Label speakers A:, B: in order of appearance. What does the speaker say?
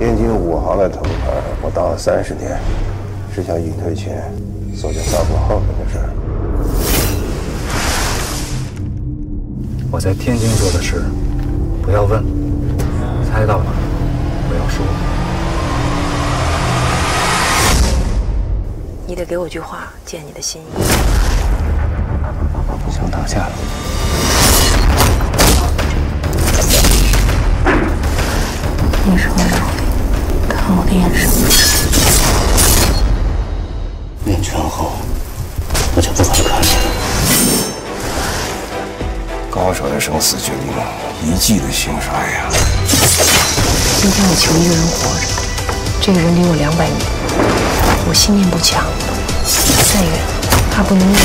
A: 燕京五行的头牌，我当了三十年，只想隐退前做件造福后人的事儿。
B: 我在天津做的事，不要问，猜到了不要说。
C: 你得给我句话，见你的心意。
B: 不想打架了。
C: 你说呢，看我的眼神。
D: 练拳后，我就不敢看你了。
A: 高手的生死决定一计的兴衰呀。
C: 今天我求一个人活着，这个人离我两百米，我心念不强，再远，怕不能遇见。